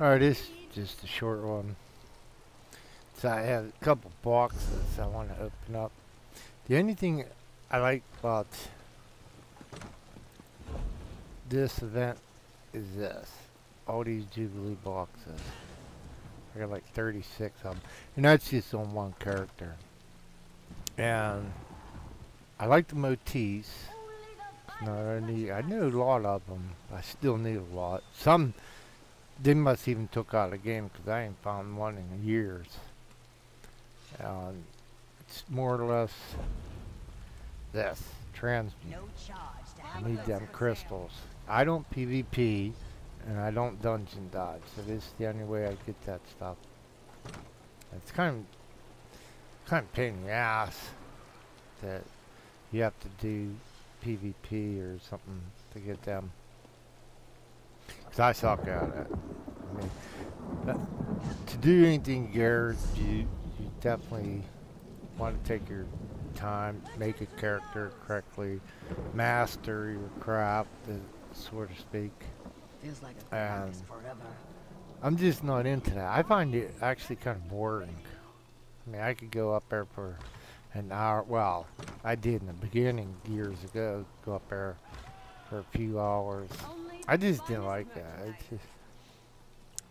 Alright, this is just a short one. So I have a couple boxes I want to open up. The only thing I like about this event is this. All these Jubilee boxes. I got like 36 of them. And that's just on one character. And I like the motifs. No, I need. I knew a lot of them. I still need a lot. Some they must even took out a game because I ain't found one in years. Uh, it's more or less this transmute. I need them crystals. I don't PvP and I don't dungeon dodge, so this is the only way I get that stuff. It's kind of kind of pain in the ass that you have to do PvP or something to get them. Cause I suck at it. I mean, to do anything, Garrett, you you definitely want to take your time, make a character correctly, master your craft, uh, so to speak. Feels like And forever. I'm just not into that. I find it actually kind of boring. I mean, I could go up there for an hour. Well, I did in the beginning years ago. Go up there for a few hours. I just didn't like that. It's just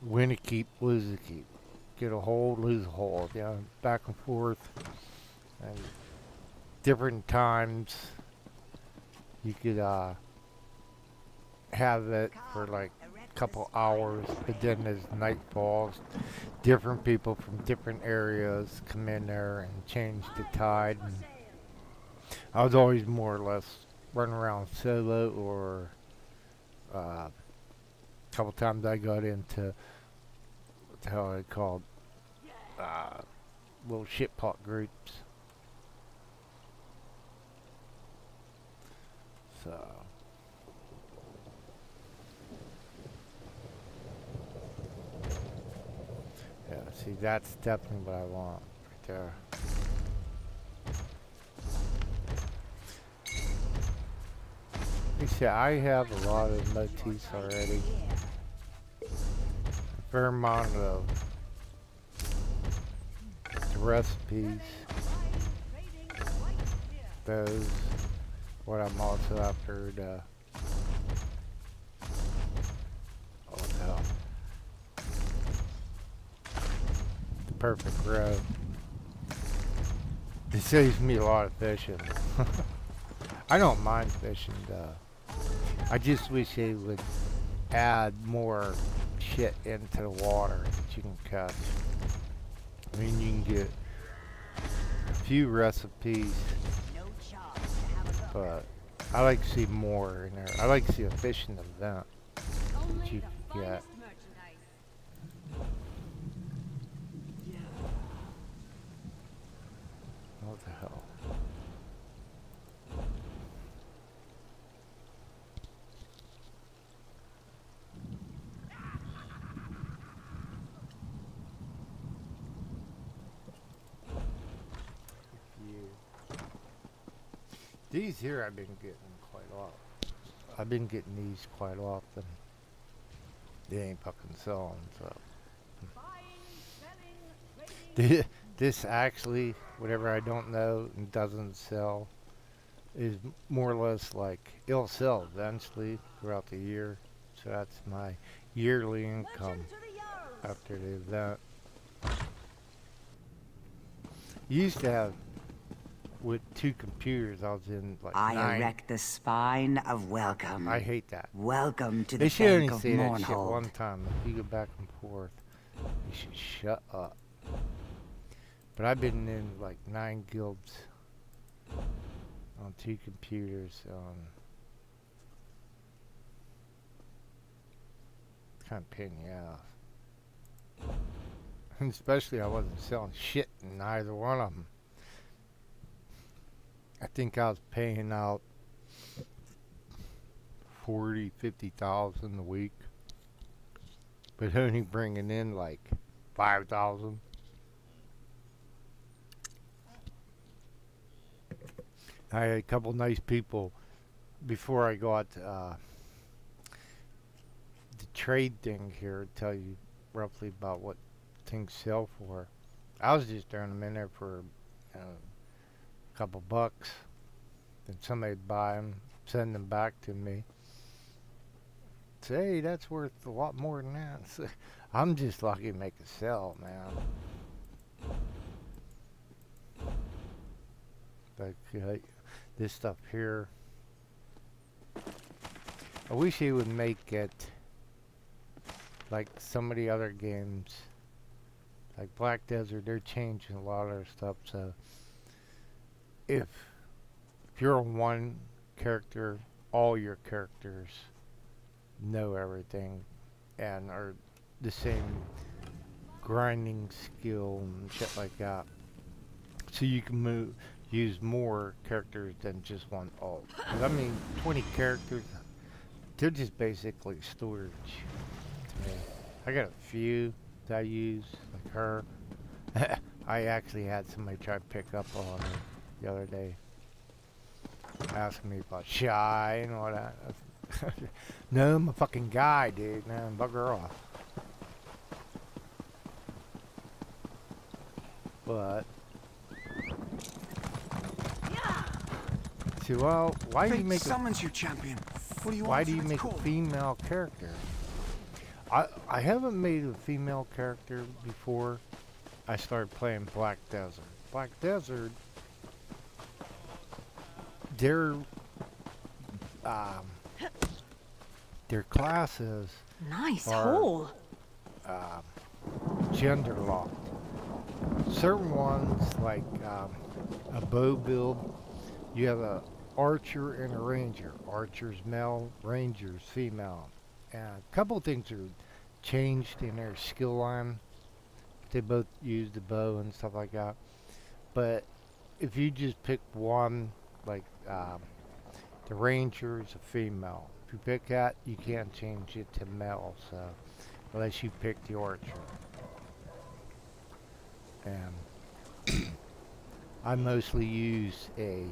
win a keep, lose a keep. Get a hold, lose a hold. You know, back and forth. And different times you could uh, have it for like a couple hours, but then as night falls, different people from different areas come in there and change the tide. And I was always more or less running around solo or uh, a couple times I got into what the hell they called uh, little shit pot groups. So yeah, see that's definitely what I want right there. See, I have a lot of motifs already. Of the recipes. Those. What I'm also after the. Oh, hell? The perfect roe. It saves me a lot of fishing. I don't mind fishing though. I just wish they would add more shit into the water that you can catch. I mean, you can get a few recipes, but I like to see more in there. I like to see a fishing event that you can get. What the hell? you. These here I've been getting quite a lot. I've been getting these quite often. They ain't fucking selling, so. Thi- This actually, whatever I don't know and doesn't sell, is more or less like it'll sell eventually throughout the year. So that's my yearly income after the event. used to have with two computers. I was in like I nine. erect the spine of welcome. I hate that. Welcome to They the should only of say that shit one time. If you go back and forth, you should shut up. But I've been in like nine guilds on two computers. Um, kind of pain in off. And especially I wasn't selling shit in either one of them. I think I was paying out forty, fifty thousand a week, but only bringing in like five thousand. I had a couple nice people before I got uh, the trade thing here. Tell you roughly about what things sell for. I was just throwing them in there for know, couple bucks. Then somebody'd buy them, send them back to me. Say, hey, that's worth a lot more than that. I'm just lucky to make a sell, man. But uh, this stuff here, I wish he would make it like some of the other games. Like Black Desert, they're changing a lot of their stuff. So if you're one character, all your characters know everything and are the same grinding skill and shit like that. So you can move use more characters than just one alt. I mean, 20 characters, they're just basically storage to me. I got a few that I use, like her. I actually had somebody try to pick up on her the other day. Asking me about shy and all that. no, I'm a fucking guy, dude. Man, bugger off. But See, well, why do you Fate make a, you, champion. What do you why do you make a female character? I I haven't made a female character before I started playing Black Desert. Black Desert, their um, their classes Nice Or- hole. um, gender locked. Certain ones, like um, a bow build, you have a archer and a ranger. Archer's male, ranger's female. And a couple things are changed in their skill line. They both use the bow and stuff like that. But if you just pick one, like um, the ranger is a female. If you pick that, you can't change it to male. So unless you pick the archer. And I mostly use a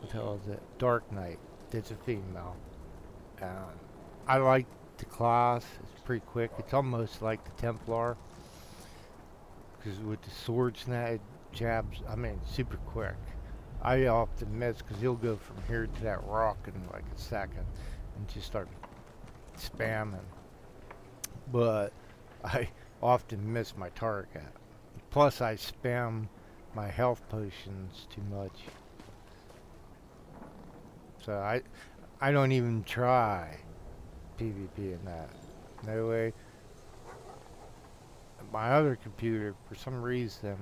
what hell is it? Dark Knight. That's a female. Um, I like the class. It's pretty quick. It's almost like the Templar. Because with the sword snap, it jabs. I mean, super quick. I often miss because he'll go from here to that rock in like a second and just start spamming. But I often miss my target. Plus, I spam my health potions too much. So I, I don't even try PvP in that. No way. My other computer, for some reason,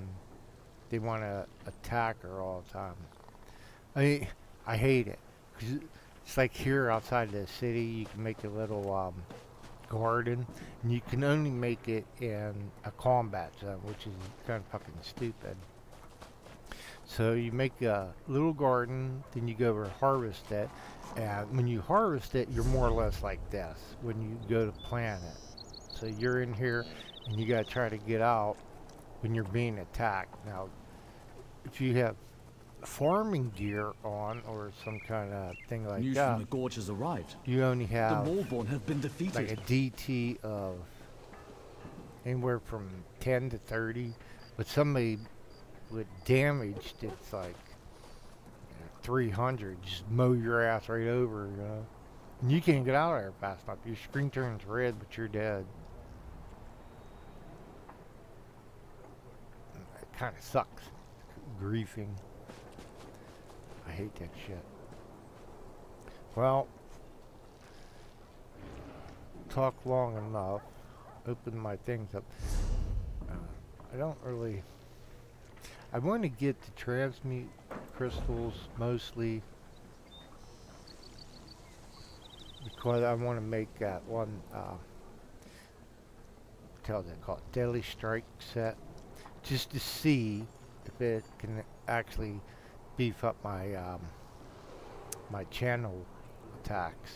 they want to attack her all the time. I mean, I hate it. 'Cause it's like here outside the city, you can make a little um, garden, and you can only make it in a combat zone, which is kind of fucking stupid. So you make a little garden, then you go over and harvest it, and when you harvest it, you're more or less like this when you go to plant it. So you're in here, and you gotta try to get out when you're being attacked. Now, if you have farming gear on or some kind of thing like News that, from the gorge has arrived. you only have The Maulborn have been defeated. like a DT of anywhere from 10 to 30, but somebody with damaged, it's like 300, just mow your ass right over, you know. And you can't get out of there fast enough. Your screen turns red, but you're dead. It kind of sucks. Griefing. I hate that shit. Well, talk long enough, open my things up. I don't really. I want to get the transmute crystals mostly because I want to make that one. Uh, what the hell it called? Deadly Strike set, just to see if it can actually beef up my um, my channel attacks.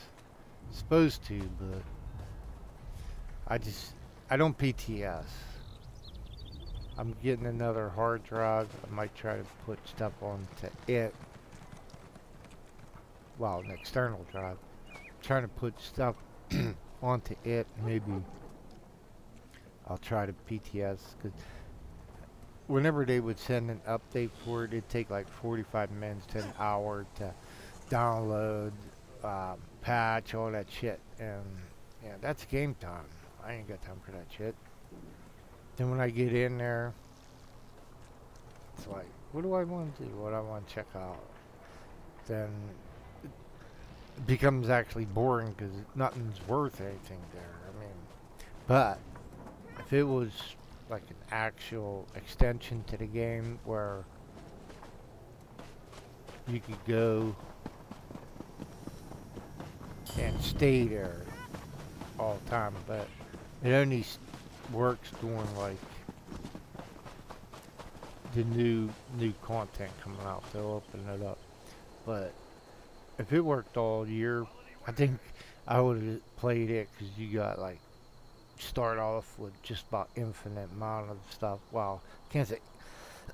Supposed to, but I just I don't PTS. I'm getting another hard drive. I might try to put stuff onto it. Well, an external drive. trying to put stuff onto it. Maybe I'll try to PTS because whenever they would send an update for it, it'd take like 45 minutes to an hour to download, um, patch, all that shit. And yeah, that's game time. I ain't got time for that shit. Then when I get in there, it's like, what do I want to do? What I want to check out? Then it becomes actually boring because nothing's worth anything there. I mean, but if it was like an actual extension to the game where you could go and stay there all the time, but it only works during like the new new content coming out. They'll open it up, but if it worked all year, I think I would have played it because you got like start off with just about infinite amount of stuff. Well, can't say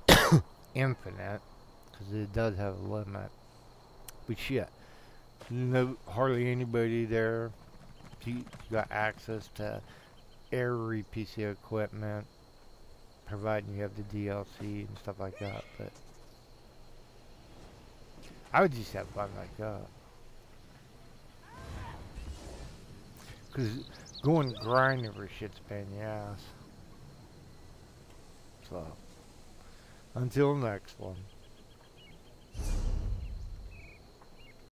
infinite because it does have a limit. But shit, no hardly anybody there. You, got access to every piece of equipment, providing you have the DLC and stuff like that. But I would just have fun like that. Cause going grinding for shit's pain in the ass. So, until next one.